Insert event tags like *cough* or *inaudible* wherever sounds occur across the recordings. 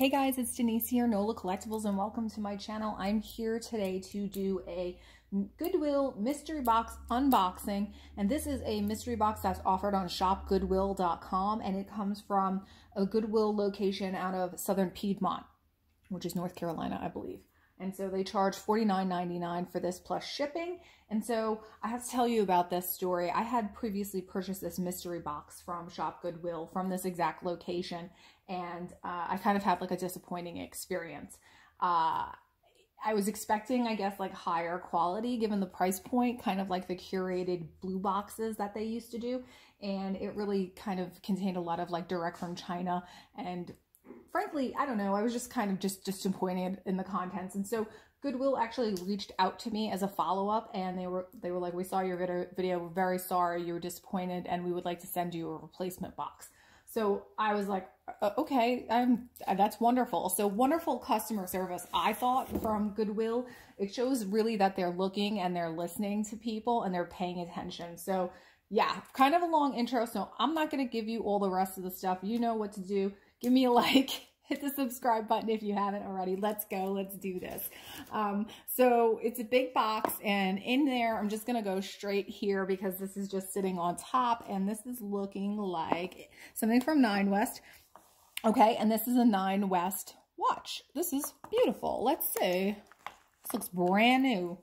Hey guys, it's Denise here, NOLA Collectibles, and welcome to my channel. I'm here today to do a Goodwill mystery box unboxing, and this is a mystery box that's offered on shopgoodwill.com, and it comes from a Goodwill location out of Southern Piedmont, which is North Carolina, I believe. And so they charge $49.99 for this plus shipping. And so I have to tell you about this story. I had previously purchased this mystery box from Shop Goodwill from this exact location. And uh, I kind of had like a disappointing experience. Uh, I was expecting, I guess, like higher quality given the price point, kind of like the curated blue boxes that they used to do. And it really kind of contained a lot of like direct from China and frankly, I don't know, I was just kind of just disappointed in the contents. And so Goodwill actually reached out to me as a follow-up and they were they were like, we saw your video, video, we're very sorry, you were disappointed and we would like to send you a replacement box. So I was like, okay, I'm, that's wonderful. So wonderful customer service, I thought, from Goodwill. It shows really that they're looking and they're listening to people and they're paying attention. So yeah, kind of a long intro. So I'm not going to give you all the rest of the stuff. You know what to do give me a *laughs* like, hit the subscribe button if you haven't already. Let's go. Let's do this. Um, so it's a big box and in there, I'm just going to go straight here because this is just sitting on top and this is looking like something from Nine West. Okay. And this is a Nine West watch. This is beautiful. Let's see. This looks brand new.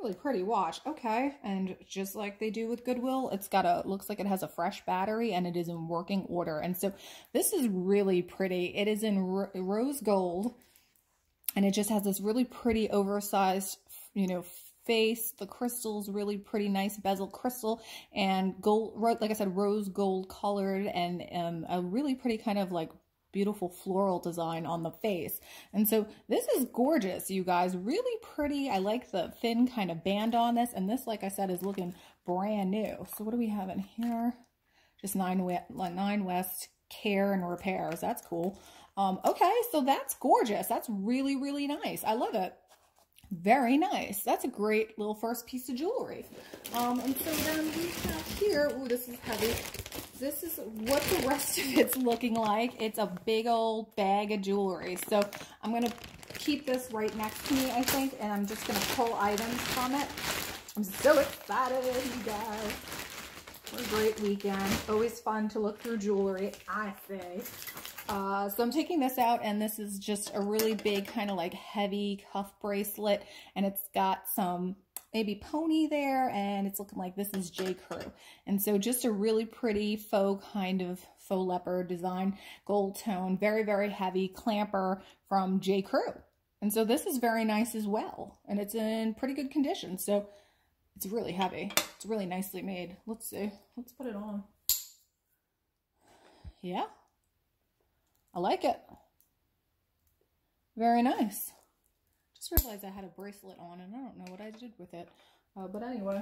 Really pretty watch. Okay. And just like they do with Goodwill, it's got a, looks like it has a fresh battery and it is in working order. And so this is really pretty. It is in ro rose gold and it just has this really pretty oversized, you know, face. The crystal's really pretty nice bezel crystal and gold, like I said, rose gold colored and um, a really pretty kind of like beautiful floral design on the face. And so this is gorgeous, you guys. Really pretty. I like the thin kind of band on this. And this, like I said, is looking brand new. So what do we have in here? Just Nine, Nine West Care and Repairs. That's cool. Um, okay, so that's gorgeous. That's really, really nice. I love it. Very nice. That's a great little first piece of jewelry. Um, and so then we have here, oh, this is heavy. This is what the rest of it's looking like. It's a big old bag of jewelry. So I'm going to keep this right next to me, I think, and I'm just going to pull items from it. I'm so excited, you guys. What a great weekend. Always fun to look through jewelry, I say. Uh, so I'm taking this out and this is just a really big kind of like heavy cuff bracelet and it's got some maybe pony there and it's looking like this is J. Crew. And so just a really pretty faux kind of faux leopard design, gold tone, very, very heavy clamper from J. Crew. And so this is very nice as well. And it's in pretty good condition. So it's really heavy. It's really nicely made. Let's see. Let's put it on. Yeah. I like it. Very nice. Just realized I had a bracelet on and I don't know what I did with it. Uh, but anyway,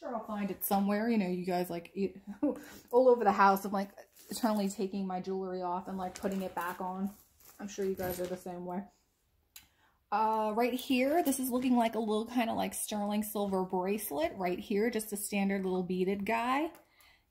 sure I'll find it somewhere. You know, you guys like eat *laughs* all over the house. I'm like eternally taking my jewelry off and like putting it back on. I'm sure you guys are the same way. Uh, right here, this is looking like a little kind of like sterling silver bracelet right here. Just a standard little beaded guy.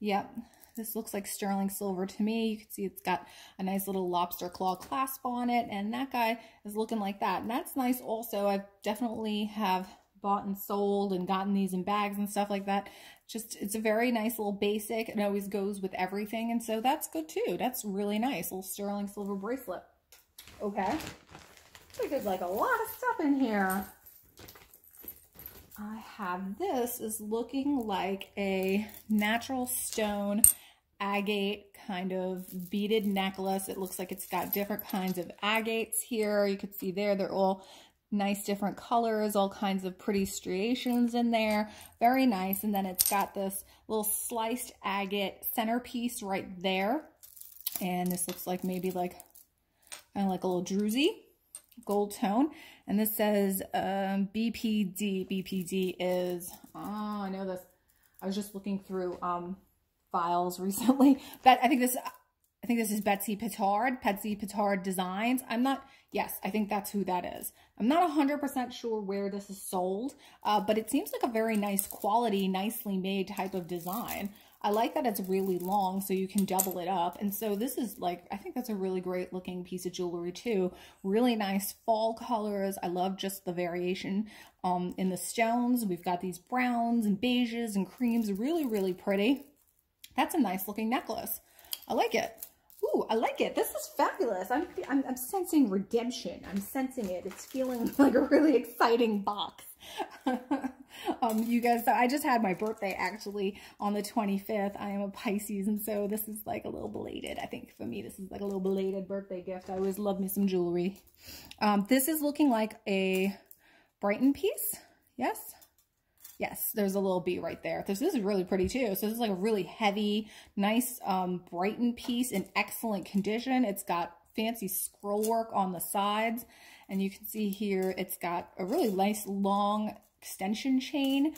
Yep, this looks like sterling silver to me. You can see it's got a nice little lobster claw clasp on it. And that guy is looking like that. And that's nice also. I definitely have bought and sold and gotten these in bags and stuff like that. Just, it's a very nice little basic. It always goes with everything. And so that's good too. That's really nice. Little sterling silver bracelet. Okay. So there's like a lot of stuff in here. I have this is looking like a natural stone agate kind of beaded necklace. It looks like it's got different kinds of agates here. You can see there, they're all nice different colors, all kinds of pretty striations in there. Very nice. And then it's got this little sliced agate centerpiece right there. And this looks like maybe like kind of like a little druzy gold tone. And this says um, BPD. BPD is, oh, I know this. I was just looking through um, files *laughs* recently. But I think this, I think this is Betsy Pittard, Betsy Pittard Designs. I'm not, yes, I think that's who that is. I'm not 100% sure where this is sold, uh, but it seems like a very nice quality, nicely made type of design. I like that it's really long so you can double it up. And so this is like, I think that's a really great looking piece of jewelry too. Really nice fall colors. I love just the variation um, in the stones. We've got these browns and beiges and creams. Really, really pretty. That's a nice looking necklace. I like it. Ooh, I like it. This is fabulous. I'm, I'm, I'm sensing redemption. I'm sensing it. It's feeling *laughs* like a really exciting box. *laughs* um, you guys, so I just had my birthday actually on the 25th. I am a Pisces, and so this is like a little belated. I think for me, this is like a little belated birthday gift. I always love me some jewelry. Um, this is looking like a Brighton piece. Yes? Yes, there's a little B right there. This, this is really pretty too. So this is like a really heavy, nice um, Brighton piece in excellent condition. It's got fancy scroll work on the sides. And you can see here, it's got a really nice long extension chain.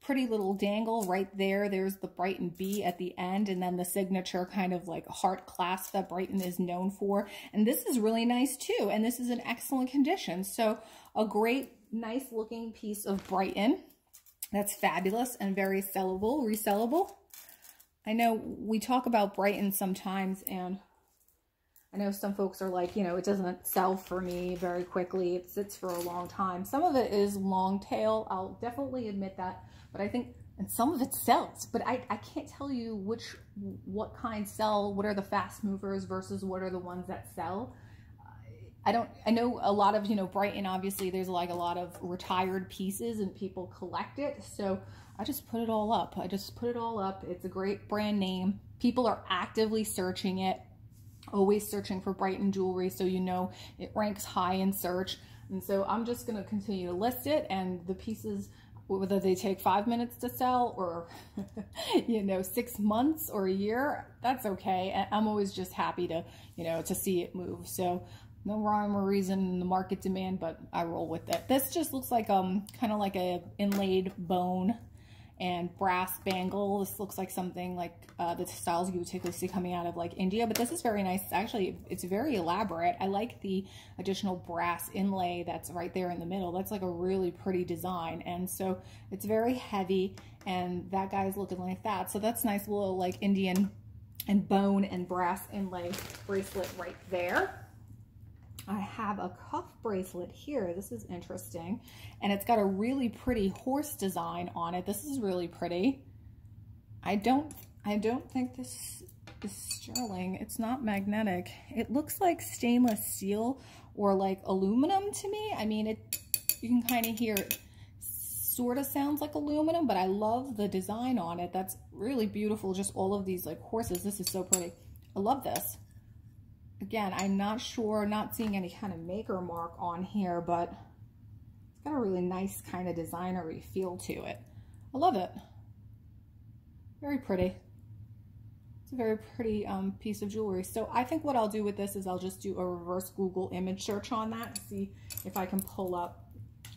Pretty little dangle right there. There's the Brighton B at the end and then the signature kind of like heart clasp that Brighton is known for. And this is really nice too. And this is in excellent condition. So a great, nice looking piece of Brighton. That's fabulous and very sellable, resellable. I know we talk about Brighton sometimes and I know some folks are like, you know, it doesn't sell for me very quickly. It sits for a long time. Some of it is long tail. I'll definitely admit that. But I think, and some of it sells. But I, I can't tell you which, what kind sell, what are the fast movers versus what are the ones that sell. I don't, I know a lot of, you know, Brighton, obviously there's like a lot of retired pieces and people collect it. So I just put it all up. I just put it all up. It's a great brand name. People are actively searching it always searching for Brighton jewelry so you know it ranks high in search. And so I'm just going to continue to list it and the pieces, whether they take five minutes to sell or, *laughs* you know, six months or a year, that's okay. I'm always just happy to, you know, to see it move. So no rhyme or reason in the market demand, but I roll with it. This just looks like um kind of like a inlaid bone and brass bangle. This looks like something like uh, the styles you would typically see coming out of like India, but this is very nice. Actually, it's very elaborate. I like the additional brass inlay that's right there in the middle. That's like a really pretty design. And so it's very heavy and that guy's looking like that. So that's nice little like Indian and bone and brass inlay bracelet right there. I have a cuff bracelet here. This is interesting. And it's got a really pretty horse design on it. This is really pretty. I don't, I don't think this is sterling. It's not magnetic. It looks like stainless steel or like aluminum to me. I mean, it, you can kind of hear it sort of sounds like aluminum, but I love the design on it. That's really beautiful. Just all of these like horses. This is so pretty. I love this again, I'm not sure, not seeing any kind of maker mark on here, but it's got a really nice kind of designery feel to it. I love it. Very pretty. It's a very pretty um, piece of jewelry. So I think what I'll do with this is I'll just do a reverse Google image search on that, to see if I can pull up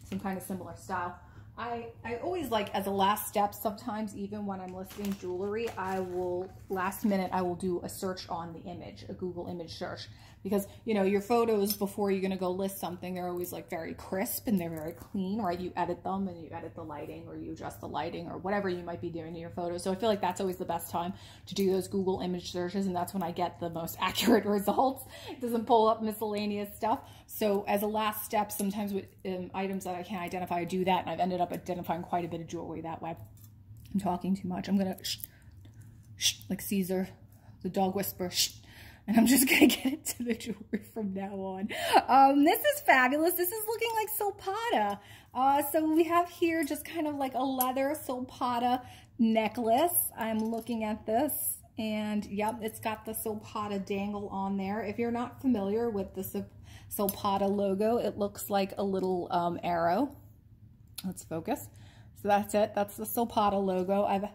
some kind of similar style. I, I always like as a last step, sometimes even when I'm listing jewelry, I will, last minute, I will do a search on the image, a Google image search because, you know, your photos before you're going to go list something, they're always like very crisp and they're very clean, right? You edit them and you edit the lighting or you adjust the lighting or whatever you might be doing in your photos. So I feel like that's always the best time to do those Google image searches and that's when I get the most *laughs* accurate results. It doesn't pull up miscellaneous stuff. So as a last step, sometimes with um, items that I can't identify, I do that and I've ended up identifying quite a bit of jewelry that way. I'm talking too much. I'm going to like Cesar, the dog whisperer, shh and I'm just *laughs* to get into the jewelry from now on. Um, this is fabulous. This is looking like Silpada. Uh, so we have here just kind of like a leather Silpada necklace. I'm looking at this and yep, it's got the Silpada dangle on there. If you're not familiar with the Silpada logo, it looks like a little um, arrow. Let's focus. So that's it. That's the Silpada logo. I've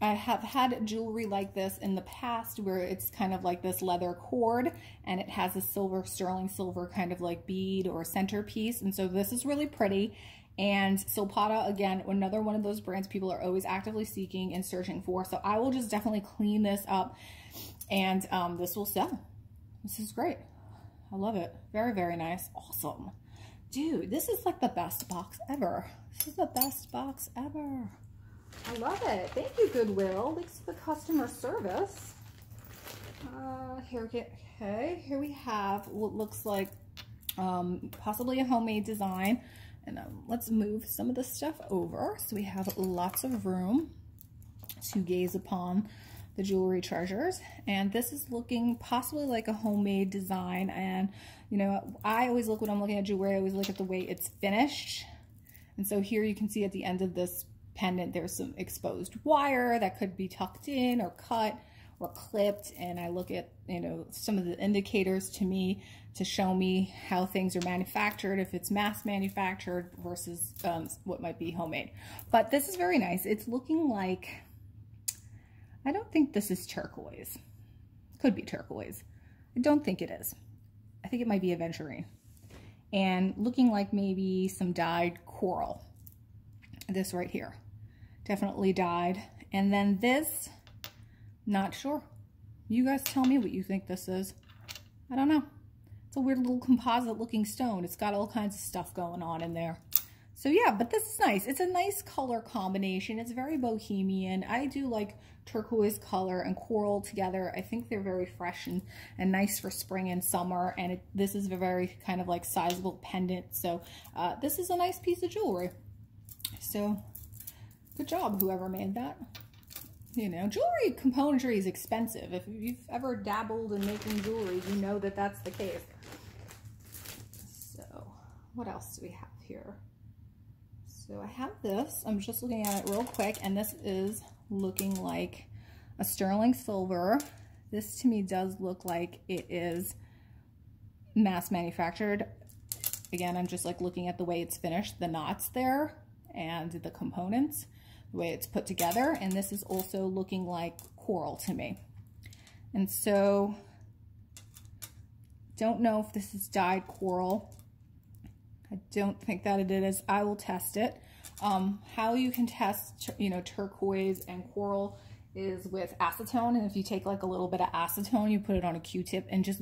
I have had jewelry like this in the past where it's kind of like this leather cord and it has a silver, sterling silver kind of like bead or centerpiece. And so this is really pretty. And Silpada, again, another one of those brands people are always actively seeking and searching for. So I will just definitely clean this up and um, this will sell. This is great. I love it. Very, very nice. Awesome. Dude, this is like the best box ever. This is the best box ever. I love it. Thank you, Goodwill. Thanks for the customer service. Uh, here, okay, here we have what looks like um, possibly a homemade design. And um, let's move some of the stuff over so we have lots of room to gaze upon the jewelry treasures. And this is looking possibly like a homemade design. And, you know, I always look when I'm looking at jewelry, I always look at the way it's finished. And so here you can see at the end of this pendant, there's some exposed wire that could be tucked in or cut or clipped. And I look at, you know, some of the indicators to me to show me how things are manufactured, if it's mass manufactured versus um, what might be homemade. But this is very nice. It's looking like I don't think this is turquoise. Could be turquoise. I don't think it is. I think it might be aventurine. And looking like maybe some dyed coral. This right here. Definitely dyed. And then this, not sure. You guys tell me what you think this is. I don't know. It's a weird little composite looking stone. It's got all kinds of stuff going on in there. So yeah, but this is nice. It's a nice color combination. It's very bohemian. I do like turquoise color and coral together. I think they're very fresh and, and nice for spring and summer. And it, this is a very kind of like sizable pendant. So uh, this is a nice piece of jewelry. So good job, whoever made that. You know, jewelry componentry is expensive. If you've ever dabbled in making jewelry, you know that that's the case. So what else do we have here? So I have this. I'm just looking at it real quick, and this is looking like a sterling silver. This to me does look like it is mass manufactured. Again, I'm just like looking at the way it's finished, the knots there and the components, the way it's put together. And this is also looking like coral to me. And so don't know if this is dyed coral I don't think that it is. I will test it. Um, how you can test, you know, turquoise and coral is with acetone. And if you take like a little bit of acetone, you put it on a Q-tip and just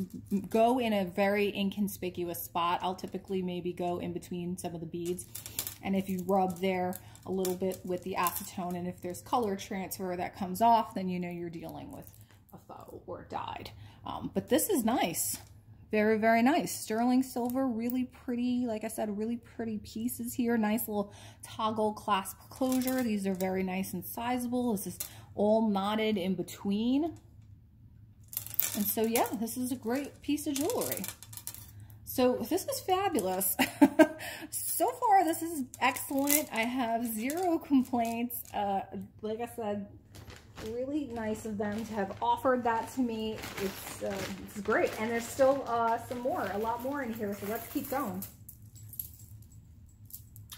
go in a very inconspicuous spot. I'll typically maybe go in between some of the beads. And if you rub there a little bit with the acetone and if there's color transfer that comes off, then you know you're dealing with a faux or dyed. Um, but this is nice. Very, very nice. Sterling silver, really pretty, like I said, really pretty pieces here. Nice little toggle clasp closure. These are very nice and sizable. This is all knotted in between. And so, yeah, this is a great piece of jewelry. So this is fabulous. *laughs* so far, this is excellent. I have zero complaints. Uh, like I said, really nice of them to have offered that to me. It's, uh, it's great. And there's still uh, some more, a lot more in here. So let's keep going.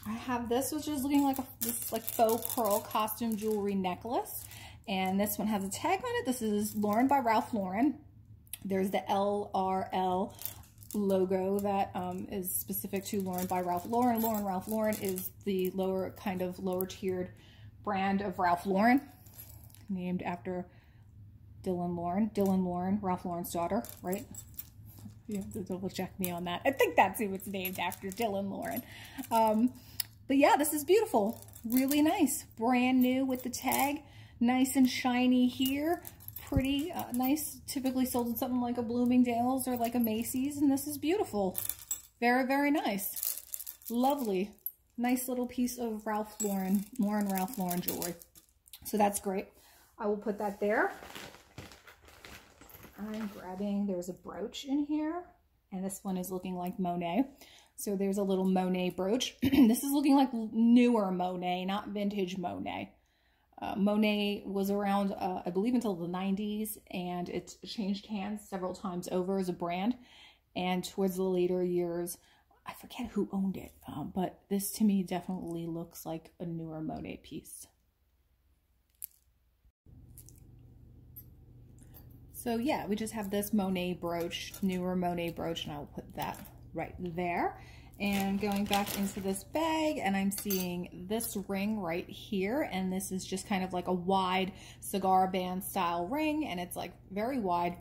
I have this, which is looking like a this like faux pearl costume jewelry necklace. And this one has a tag on it. This is Lauren by Ralph Lauren. There's the LRL logo that um, is specific to Lauren by Ralph Lauren. Lauren Ralph Lauren is the lower kind of lower tiered brand of Ralph Lauren named after Dylan Lauren. Dylan Lauren, Ralph Lauren's daughter, right? You have to double check me on that. I think that's who it's named after, Dylan Lauren. Um, but yeah, this is beautiful. Really nice. Brand new with the tag. Nice and shiny here. Pretty uh, nice. Typically sold in something like a Bloomingdale's or like a Macy's. And this is beautiful. Very, very nice. Lovely. Nice little piece of Ralph Lauren, Lauren Ralph Lauren jewelry. So that's great. I will put that there. I'm grabbing, there's a brooch in here, and this one is looking like Monet. So there's a little Monet brooch. *clears throat* this is looking like newer Monet, not vintage Monet. Uh, Monet was around, uh, I believe, until the 90s, and it changed hands several times over as a brand. And towards the later years, I forget who owned it, um, but this to me definitely looks like a newer Monet piece. So yeah, we just have this Monet brooch, newer Monet brooch, and I'll put that right there. And going back into this bag, and I'm seeing this ring right here, and this is just kind of like a wide cigar band style ring, and it's like very wide,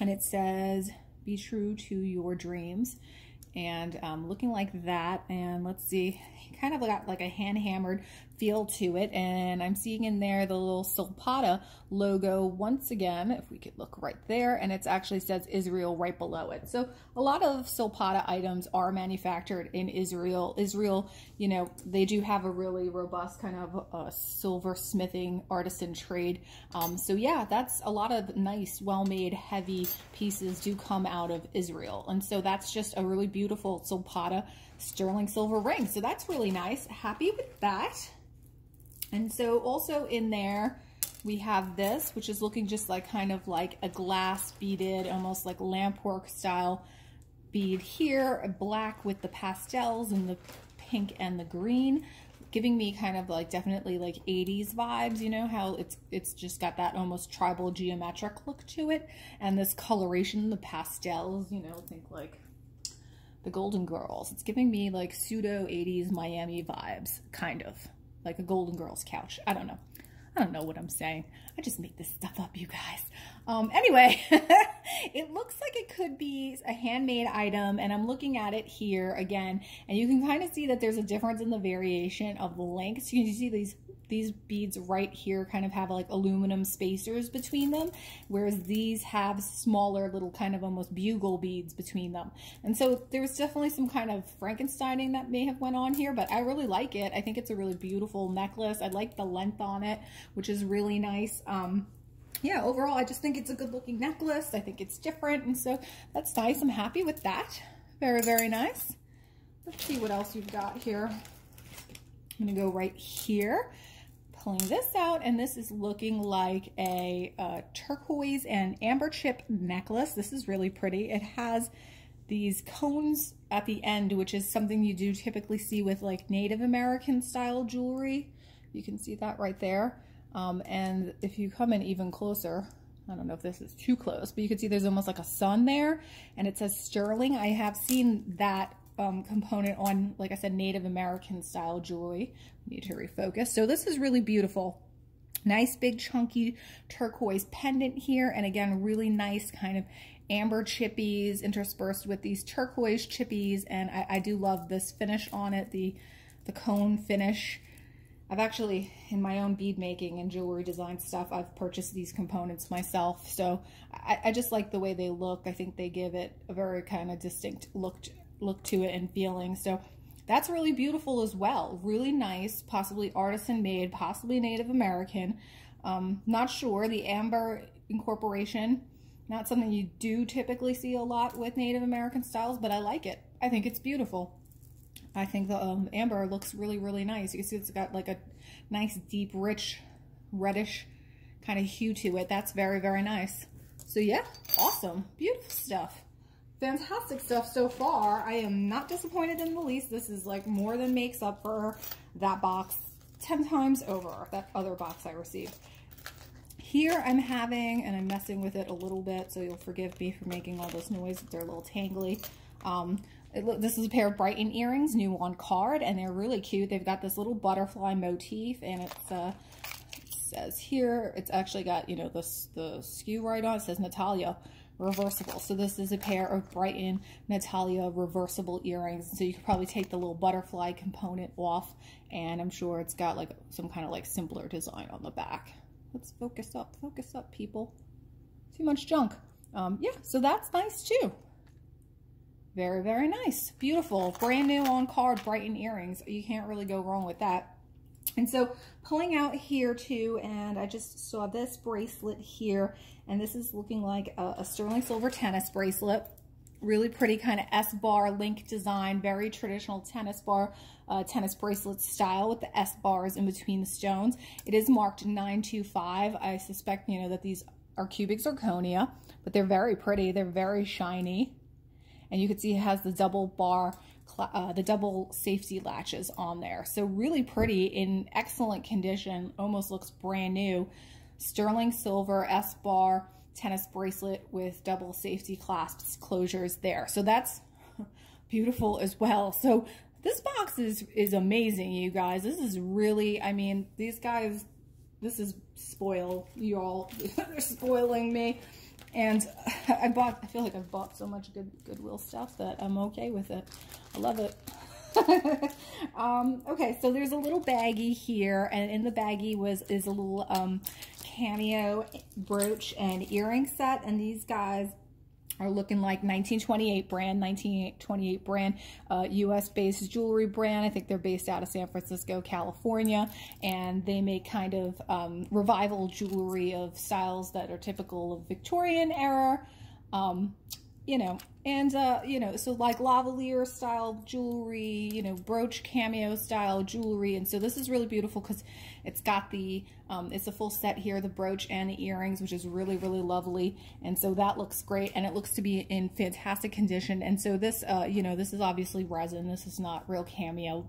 and it says, be true to your dreams and um, looking like that. And let's see, kind of got like a hand hammered feel to it. And I'm seeing in there the little Silpada logo once again, if we could look right there, and it actually says Israel right below it. So a lot of Silpada items are manufactured in Israel. Israel, you know, they do have a really robust kind of uh, silver smithing artisan trade. Um, so yeah, that's a lot of nice, well-made, heavy pieces do come out of Israel. And so that's just a really beautiful Silpada sterling silver ring. So that's really nice. Happy with that. And so also in there, we have this, which is looking just like kind of like a glass beaded, almost like lampwork style bead here, black with the pastels and the pink and the green, giving me kind of like definitely like 80s vibes, you know, how it's it's just got that almost tribal geometric look to it. And this coloration, the pastels, you know, think like the Golden Girls. It's giving me like pseudo 80s Miami vibes, kind of like a Golden Girls couch. I don't know. I don't know what I'm saying. I just make this stuff up, you guys. Um, anyway, *laughs* it looks like it could be a handmade item, and I'm looking at it here again, and you can kind of see that there's a difference in the variation of the lengths. You can see these these beads right here kind of have like aluminum spacers between them, whereas these have smaller little kind of almost bugle beads between them. And so there's definitely some kind of Frankensteining that may have went on here, but I really like it. I think it's a really beautiful necklace. I like the length on it, which is really nice. Um, yeah, overall, I just think it's a good looking necklace. I think it's different. And so that's nice. I'm happy with that. Very, very nice. Let's see what else you've got here. I'm going to go right here pulling this out and this is looking like a, a turquoise and amber chip necklace. This is really pretty. It has these cones at the end, which is something you do typically see with like Native American style jewelry. You can see that right there. Um, and if you come in even closer, I don't know if this is too close, but you can see there's almost like a sun there and it says sterling. I have seen that um, component on, like I said, Native American style jewelry. Need to refocus. So this is really beautiful. Nice big chunky turquoise pendant here. And again, really nice kind of amber chippies interspersed with these turquoise chippies. And I, I do love this finish on it, the, the cone finish. I've actually, in my own bead making and jewelry design stuff, I've purchased these components myself. So I, I just like the way they look. I think they give it a very kind of distinct look look to it and feeling. So that's really beautiful as well. Really nice, possibly artisan made, possibly Native American. Um, not sure. The amber incorporation, not something you do typically see a lot with Native American styles, but I like it. I think it's beautiful. I think the um, amber looks really, really nice. You can see it's got like a nice, deep, rich, reddish kind of hue to it. That's very, very nice. So yeah, awesome. Beautiful stuff fantastic stuff so far. I am not disappointed in the least. This is like more than makes up for that box 10 times over, that other box I received. Here I'm having, and I'm messing with it a little bit, so you'll forgive me for making all this noise. They're a little tangly. Um, it, this is a pair of Brighton earrings, new on card, and they're really cute. They've got this little butterfly motif, and it's, uh, it says here, it's actually got, you know, this, the SKU right on. It says Natalia reversible. So this is a pair of Brighton Natalia reversible earrings. So you could probably take the little butterfly component off and I'm sure it's got like some kind of like simpler design on the back. Let's focus up, focus up people. Too much junk. Um, yeah, so that's nice too. Very, very nice. Beautiful. Brand new on card Brighton earrings. You can't really go wrong with that. And so pulling out here too, and I just saw this bracelet here, and this is looking like a, a sterling silver tennis bracelet. Really pretty kind of S-bar link design, very traditional tennis bar, uh, tennis bracelet style with the S-bars in between the stones. It is marked 925. I suspect, you know, that these are cubic zirconia, but they're very pretty. They're very shiny. And you can see it has the double bar uh, the double safety latches on there. So really pretty, in excellent condition, almost looks brand new. Sterling silver S-bar tennis bracelet with double safety clasps closures there. So that's *laughs* beautiful as well. So this box is, is amazing, you guys. This is really, I mean, these guys, this is spoil you all. *laughs* They're spoiling me. And *laughs* I bought, I feel like I've bought so much good Goodwill stuff that I'm okay with it. I love it. *laughs* um, okay, so there's a little baggie here, and in the baggie was is a little um, cameo brooch and earring set, and these guys are looking like 1928 brand, 1928 brand, uh, U.S. based jewelry brand. I think they're based out of San Francisco, California, and they make kind of um, revival jewelry of styles that are typical of Victorian era. Um, you know, and, uh, you know, so like lavalier style jewelry, you know, brooch cameo style jewelry. And so this is really beautiful because it's got the, um, it's a full set here, the brooch and the earrings, which is really, really lovely. And so that looks great. And it looks to be in fantastic condition. And so this, uh, you know, this is obviously resin. This is not real cameo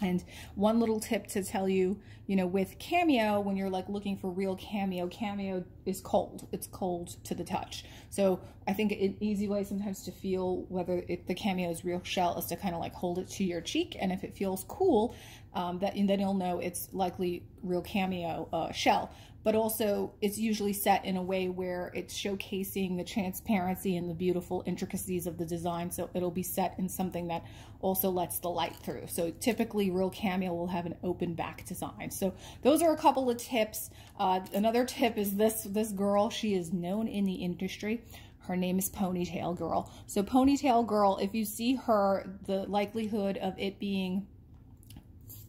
and one little tip to tell you, you know, with Cameo, when you're like looking for real Cameo, Cameo is cold. It's cold to the touch. So I think an easy way sometimes to feel whether it, the Cameo is real shell is to kind of like hold it to your cheek. And if it feels cool, um, that, then you'll know it's likely real Cameo uh, shell but also it's usually set in a way where it's showcasing the transparency and the beautiful intricacies of the design. So it'll be set in something that also lets the light through. So typically real cameo will have an open back design. So those are a couple of tips. Uh, another tip is this, this girl, she is known in the industry. Her name is Ponytail Girl. So Ponytail Girl, if you see her, the likelihood of it being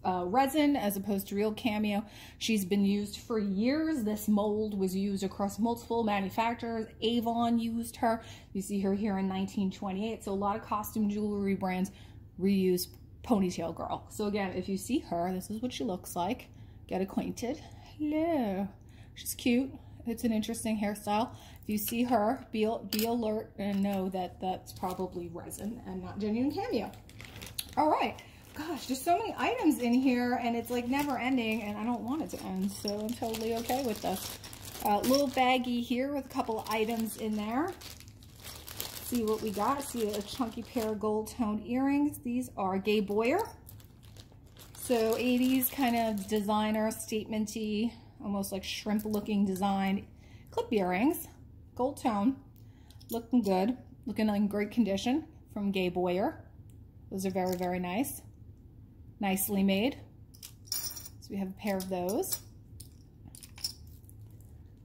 uh, resin as opposed to real cameo. She's been used for years. This mold was used across multiple manufacturers. Avon used her. You see her here in 1928. So a lot of costume jewelry brands reuse Ponytail Girl. So again, if you see her, this is what she looks like. Get acquainted. Hello. She's cute. It's an interesting hairstyle. If you see her, be, be alert and know that that's probably resin and not genuine cameo. All right gosh, there's so many items in here and it's like never ending and I don't want it to end. So I'm totally okay with this. Uh, little baggie here with a couple items in there. See what we got. See a chunky pair of gold toned earrings. These are Gay Boyer. So 80s kind of designer, statementy, almost like shrimp looking design. Clip earrings, gold tone, looking good, looking in great condition from Gay Boyer. Those are very, very nice nicely made. So we have a pair of those.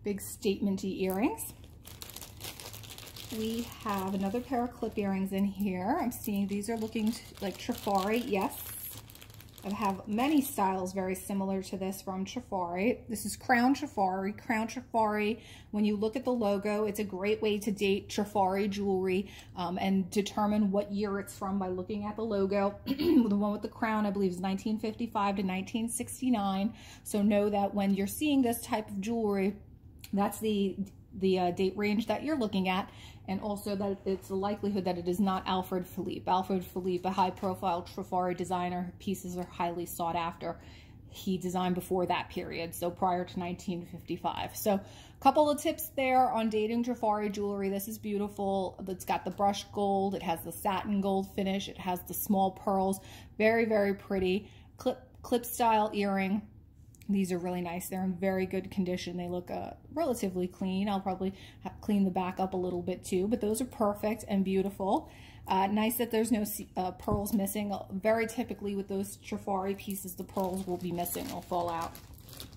Big statementy earrings. We have another pair of clip earrings in here. I'm seeing these are looking like Trifari. Yes, I have many styles very similar to this from Trifari. This is Crown Trifari. Crown Trifari, when you look at the logo, it's a great way to date Trifari jewelry um, and determine what year it's from by looking at the logo. *clears throat* the one with the crown, I believe, is 1955 to 1969. So know that when you're seeing this type of jewelry, that's the the uh, date range that you're looking at and also that it's a likelihood that it is not Alfred Philippe. Alfred Philippe, a high-profile Trifari designer, pieces are highly sought after. He designed before that period, so prior to 1955. So a couple of tips there on dating Trifari jewelry. This is beautiful. It's got the brushed gold. It has the satin gold finish. It has the small pearls. Very, very pretty. Clip, clip style earring these are really nice. They're in very good condition. They look uh, relatively clean. I'll probably clean the back up a little bit too, but those are perfect and beautiful. Uh, nice that there's no uh, pearls missing. Very typically with those Trifari pieces, the pearls will be missing. They'll fall out.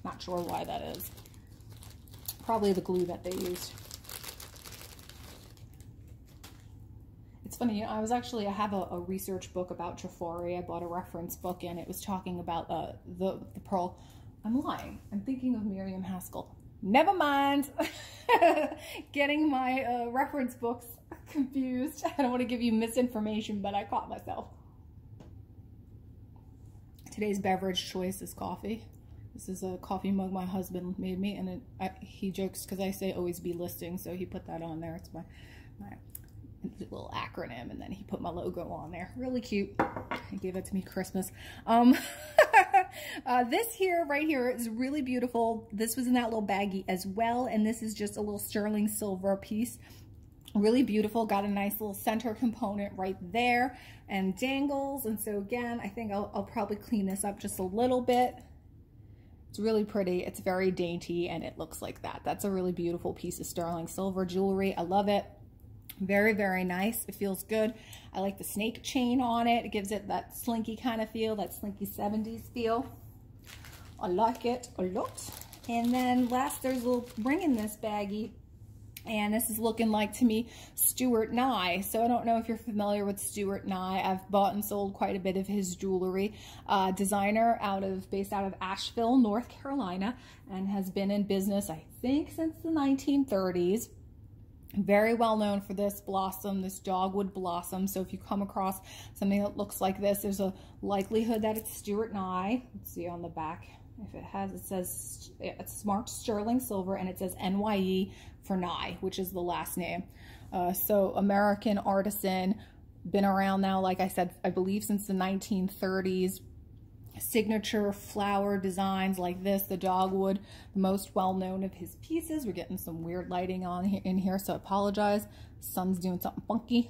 Not sure why that is. Probably the glue that they used. It's funny, you know, I was actually, I have a, a, research book about Trifari. I bought a reference book and it was talking about uh, the, the pearl I'm lying. I'm thinking of Miriam Haskell. Never mind. *laughs* Getting my uh, reference books *laughs* confused. I don't want to give you misinformation, but I caught myself. Today's beverage choice is coffee. This is a coffee mug my husband made me, and it, I, he jokes because I say always be listing, so he put that on there. It's my, my little acronym, and then he put my logo on there. Really cute. He gave it to me Christmas. Um, *laughs* *laughs* uh, this here, right here, is really beautiful. This was in that little baggie as well, and this is just a little sterling silver piece. Really beautiful. Got a nice little center component right there and dangles. And so again, I think I'll, I'll probably clean this up just a little bit. It's really pretty. It's very dainty and it looks like that. That's a really beautiful piece of sterling silver jewelry. I love it Very, very nice. It feels good. I like the snake chain on it. It gives it that slinky kind of feel, that slinky 70s feel. I like it a lot. And then last, there's a little ring in this baggie. And this is looking like, to me, Stuart Nye. So I don't know if you're familiar with Stuart Nye. I've bought and sold quite a bit of his jewelry. Uh, designer out of based out of Asheville, North Carolina, and has been in business, I think, since the 1930s very well known for this blossom, this dogwood blossom. So if you come across something that looks like this, there's a likelihood that it's Stuart Nye. Let's see on the back if it has, it says, it's marked sterling silver and it says NYE for Nye, which is the last name. Uh, so American artisan, been around now, like I said, I believe since the 1930s, signature flower designs like this, the dogwood, the most well-known of his pieces. We're getting some weird lighting on here, in here, so I apologize. Sun's doing something funky.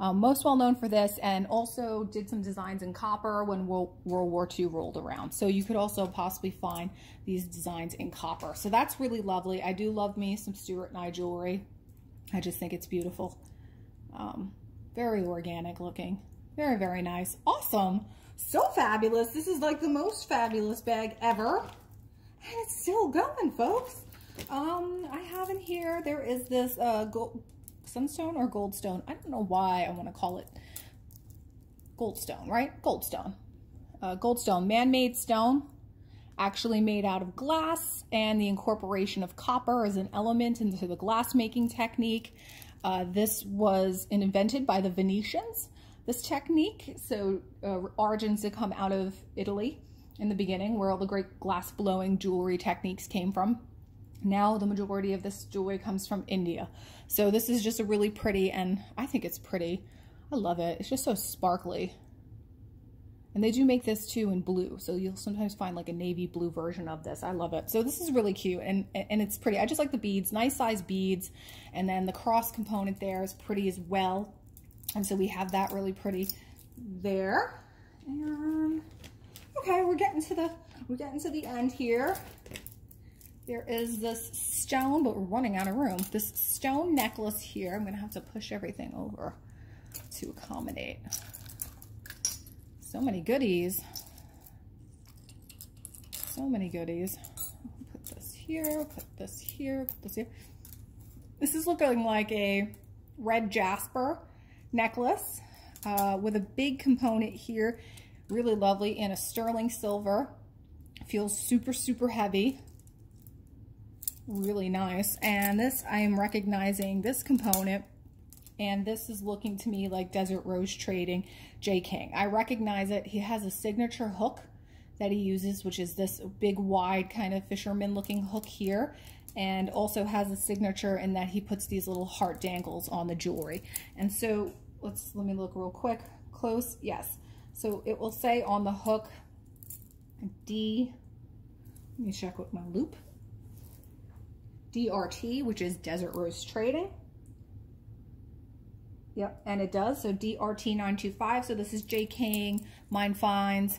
Um, most well known for this and also did some designs in copper when World, World War II rolled around. So you could also possibly find these designs in copper. So that's really lovely. I do love me some Stuart Nye jewelry. I just think it's beautiful. Um, very organic looking. Very, very nice. Awesome. So fabulous. This is like the most fabulous bag ever. And it's still going, folks. Um, I have in here, there is this uh, gold, sunstone or goldstone. I don't know why I want to call it goldstone, right? Goldstone. Uh, goldstone, man-made stone, actually made out of glass, and the incorporation of copper as an element into the glass making technique. Uh, this was invented by the Venetians this technique. So uh, origins that come out of Italy in the beginning, where all the great glass blowing jewelry techniques came from. Now the majority of this jewelry comes from India. So this is just a really pretty, and I think it's pretty. I love it. It's just so sparkly. And they do make this too in blue. So you'll sometimes find like a navy blue version of this. I love it. So this is really cute and, and it's pretty. I just like the beads, nice size beads. And then the cross component there is pretty as well. And so we have that really pretty there. And okay, we're getting to the we're getting to the end here. There is this stone, but we're running out of room. This stone necklace here. I'm gonna have to push everything over to accommodate. So many goodies. So many goodies. Put this here, put this here, put this here. This is looking like a red jasper necklace uh, with a big component here. Really lovely in a sterling silver. Feels super, super heavy. Really nice. And this, I am recognizing this component and this is looking to me like Desert Rose Trading Jay King. I recognize it. He has a signature hook that he uses, which is this big, wide kind of fisherman looking hook here and also has a signature in that he puts these little heart dangles on the jewelry. And so let's let me look real quick. Close? Yes. So it will say on the hook D let me check with my loupe. DRT which is Desert Rose Trading. Yep and it does. So DRT 925 so this is Jay King Mine Finds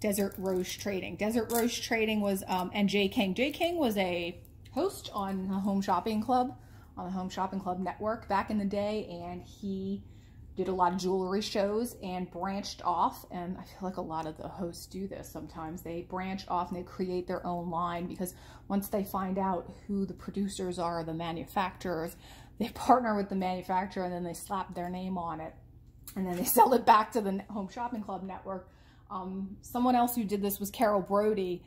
Desert Rose Trading. Desert Rose Trading was um, and Jay King. Jay King was a host on the Home Shopping Club on the Home Shopping Club network back in the day and he did a lot of jewelry shows and branched off. And I feel like a lot of the hosts do this sometimes. They branch off and they create their own line because once they find out who the producers are, the manufacturers, they *laughs* partner with the manufacturer and then they slap their name on it. And then they *laughs* sell it back to the Home Shopping Club network. Um, someone else who did this was Carol Brodie,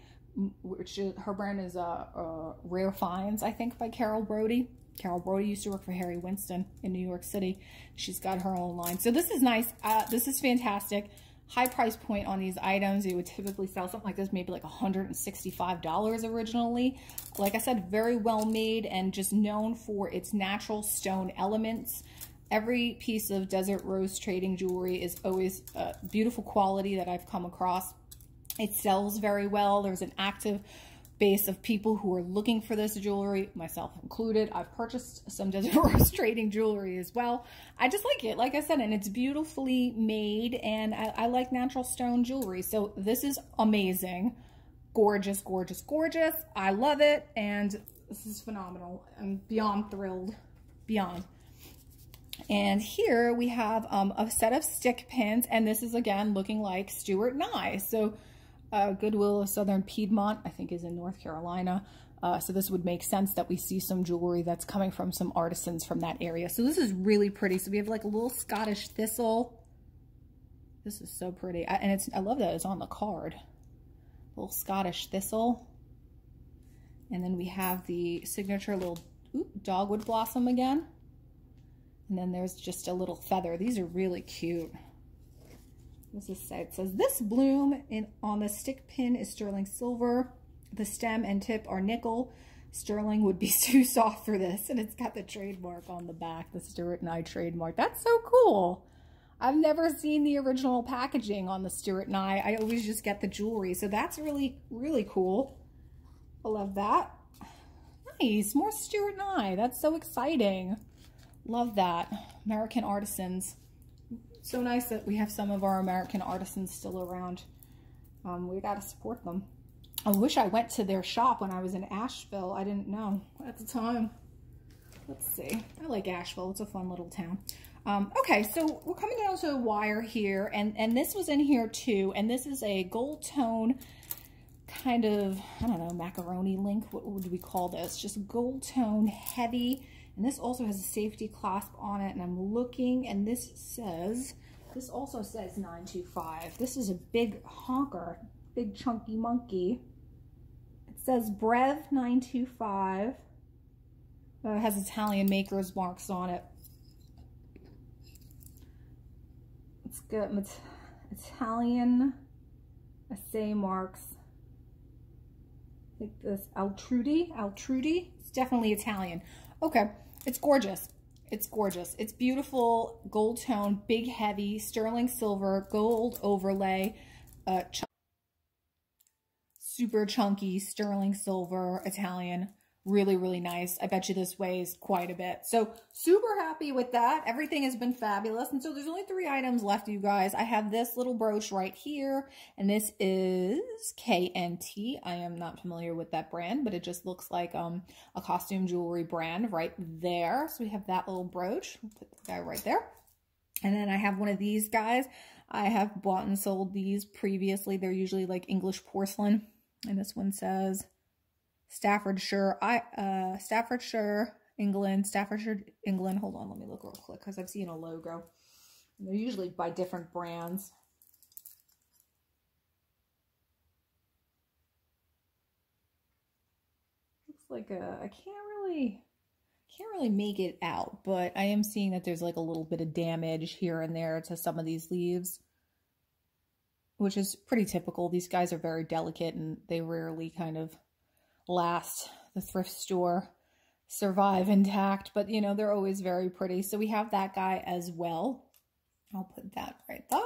which is, her brand is uh, uh, Rare Finds, I think, by Carol Brodie. Carol Brodie used to work for Harry Winston in New York City. She's got her own line. So this is nice. Uh, this is fantastic. High price point on these items. You would typically sell something like this, maybe like $165 originally. Like I said, very well made and just known for its natural stone elements. Every piece of Desert Rose Trading jewelry is always a beautiful quality that I've come across. It sells very well. There's an active base of people who are looking for this jewelry, myself included. I've purchased some *laughs* Desert Rose Trading jewelry as well. I just like it, like I said, and it's beautifully made, and I, I like natural stone jewelry. So this is amazing. Gorgeous, gorgeous, gorgeous. I love it, and this is phenomenal. I'm beyond thrilled. Beyond. And here we have um, a set of stick pins, and this is again looking like Stuart Nye. So uh, Goodwill of Southern Piedmont, I think is in North Carolina. Uh, so this would make sense that we see some jewelry that's coming from some artisans from that area. So this is really pretty. So we have like a little Scottish thistle. This is so pretty. I, and it's I love that it's on the card. Little Scottish thistle. And then we have the signature little ooh, dogwood blossom again. And then there's just a little feather. These are really cute. This is it says this bloom in on the stick pin is sterling silver. The stem and tip are nickel. Sterling would be *laughs* too soft for this. And it's got the trademark on the back, the Stuart Nye trademark. That's so cool. I've never seen the original packaging on the Stuart and I I always just get the jewelry. So that's really, really cool. I love that. Nice, more Stuart Nye. That's so exciting. Love that. American artisans. So nice that we have some of our American artisans still around. Um, we got to support them. I wish I went to their shop when I was in Asheville. I didn't know at the time. Let's see. I like Asheville. It's a fun little town. Um, okay, so we're coming down to a wire here, and, and this was in here too, and this is a gold tone kind of, I don't know, macaroni link. What would we call this? Just gold tone, heavy, and this also has a safety clasp on it, and I'm looking, and this says, this also says 925. This is a big honker, big chunky monkey It says Brev 925. Uh, it has Italian maker's marks on it. It's got Italian assay marks. I think this Altrudi, Altrudi. It's definitely Italian. Okay, it's gorgeous. It's gorgeous. It's beautiful, gold tone, big heavy, sterling silver, gold overlay, uh, super chunky sterling silver Italian. Really, really nice. I bet you this weighs quite a bit. So super happy with that. Everything has been fabulous. And so there's only three items left, you guys. I have this little brooch right here. And this is KNT. I am not familiar with that brand, but it just looks like um, a costume jewelry brand right there. So we have that little brooch. put the guy right there. And then I have one of these guys. I have bought and sold these previously. They're usually like English porcelain. And this one says Staffordshire, I uh Staffordshire, England, Staffordshire, England. Hold on, let me look real quick because I've seen a logo. They're usually by different brands. Looks like a, I can't really, can't really make it out, but I am seeing that there's like a little bit of damage here and there to some of these leaves which is pretty typical. These guys are very delicate and they rarely kind of last the thrift store, survive intact, but you know, they're always very pretty. So we have that guy as well. I'll put that right there.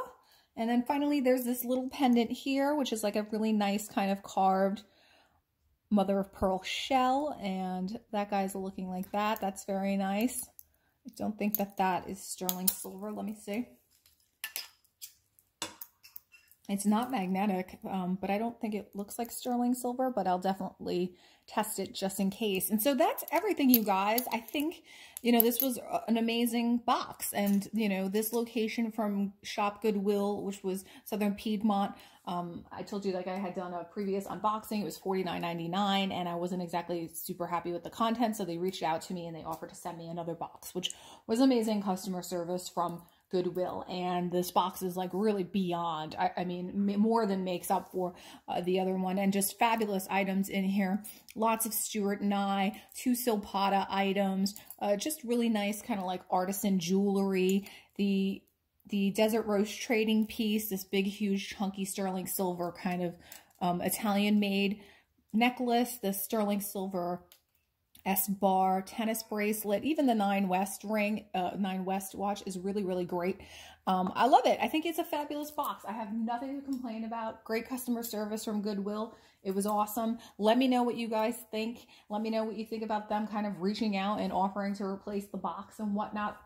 And then finally, there's this little pendant here, which is like a really nice kind of carved mother of pearl shell. And that guy's looking like that. That's very nice. I don't think that that is sterling silver. Let me see. It's not magnetic, um, but I don't think it looks like sterling silver, but I'll definitely test it just in case. And so that's everything, you guys. I think, you know, this was an amazing box. And, you know, this location from Shop Goodwill, which was Southern Piedmont, um, I told you like I had done a previous unboxing. It was $49.99 and I wasn't exactly super happy with the content. So they reached out to me and they offered to send me another box, which was amazing customer service from Goodwill. And this box is like really beyond, I, I mean, more than makes up for uh, the other one. And just fabulous items in here. Lots of Stuart Nye, two Silpada items, uh, just really nice kind of like artisan jewelry. The the Desert Rose trading piece, this big, huge, chunky sterling silver kind of um, Italian made necklace, the sterling silver S bar, tennis bracelet, even the Nine West ring, uh, Nine West watch is really, really great. Um, I love it. I think it's a fabulous box. I have nothing to complain about. Great customer service from Goodwill. It was awesome. Let me know what you guys think. Let me know what you think about them kind of reaching out and offering to replace the box and whatnot.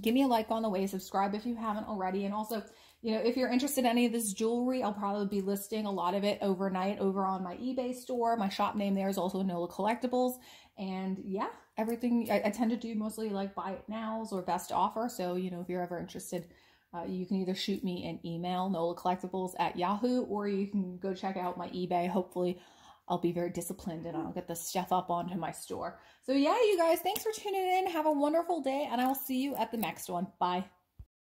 Give me a like on the way. Subscribe if you haven't already. And also, you know, if you're interested in any of this jewelry, I'll probably be listing a lot of it overnight over on my eBay store. My shop name there is also Nola Collectibles. And yeah, everything I, I tend to do mostly like buy it nows or best offer. So, you know, if you're ever interested, uh, you can either shoot me an email, Nola Collectibles at Yahoo, or you can go check out my eBay. Hopefully, I'll be very disciplined and I'll get this stuff up onto my store. So, yeah, you guys, thanks for tuning in. Have a wonderful day, and I will see you at the next one. Bye.